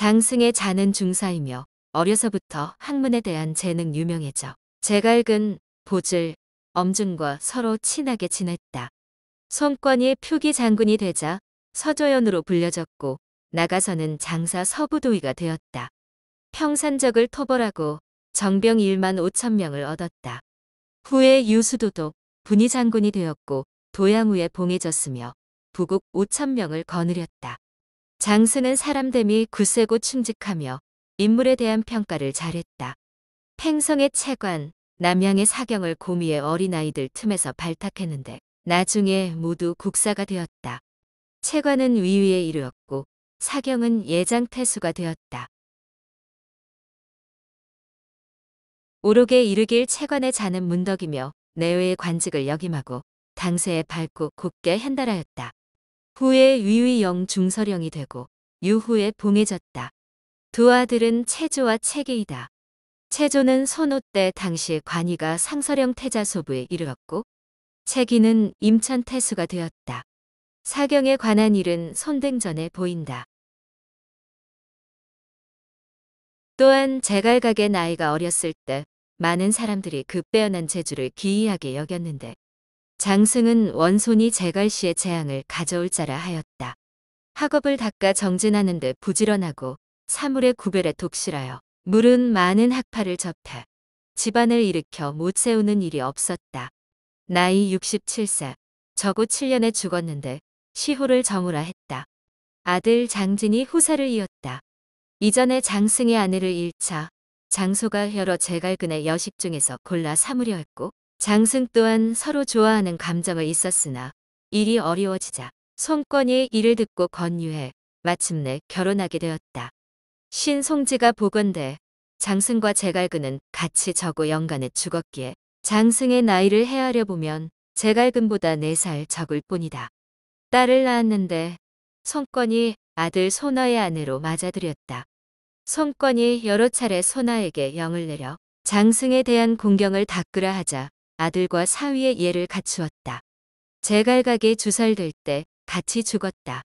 장승의 자는 중사이며 어려서부터 학문에 대한 재능 유명해져 제갈근, 보질, 엄준과 서로 친하게 지냈다. 손권이 표기 장군이 되자 서조연으로 불려졌고 나가서는 장사 서부도의가 되었다. 평산적을 토벌하고 정병 1만 5천 명을 얻었다. 후에 유수도도 분이 장군이 되었고 도양후에 봉해졌으며 부국 5천 명을 거느렸다. 장승은 사람됨이 굳세고 충직하며 인물에 대한 평가를 잘했다. 팽성의 채관, 남양의 사경을 고미의 어린아이들 틈에서 발탁했는데 나중에 모두 국사가 되었다. 채관은 위위에 이르렀고 사경은 예장태수가 되었다. 오록에 이르길 채관에 자는 문덕이며 내외의 관직을 역임하고 당세에 밝고 곱게 hen달하였다. 후에 위위영 중서령이 되고 유후에 봉해졌다. 두 아들은 채조와 채계이다. 채조는 손호 때 당시 관이가 상서령 태자소부에 이르렀고 채기는 임천 태수가 되었다. 사경에 관한 일은 손등전에 보인다. 또한 제갈각의 나이가 어렸을 때 많은 사람들이 그 빼어난 재주를 기이하게 여겼는데 장승은 원손이 제갈씨의 재앙을 가져올 자라 하였다. 학업을 닦아 정진하는 데 부지런하고 사물의 구별에 독실하여 물은 많은 학파를 접해 집안을 일으켜 못 세우는 일이 없었다. 나이 67세, 저고 7년에 죽었는데 시호를 정우라 했다. 아들 장진이 후사를 이었다. 이전에 장승의 아내를 잃자 장소가 여러 제갈근의 여식 중에서 골라 삼으려 했고 장승 또한 서로 좋아하는 감정을 있었으나 일이 어려워지자 손권이 이를 듣고 건유해 마침내 결혼하게 되었다. 신송지가 보건대 장승과 제갈근은 같이 저고 연간에 죽었기에 장승의 나이를 헤아려 보면 제갈근보다 4살 적을 뿐이다. 딸을 낳았는데 손권이 아들 소나의 아내로 맞아들였다. 손권이 여러 차례 소나에게 영을 내려 장승에 대한 공경을 닦으라 하자 아들과 사위의 예를 갖추었다. 제갈각에 주살될 때 같이 죽었다.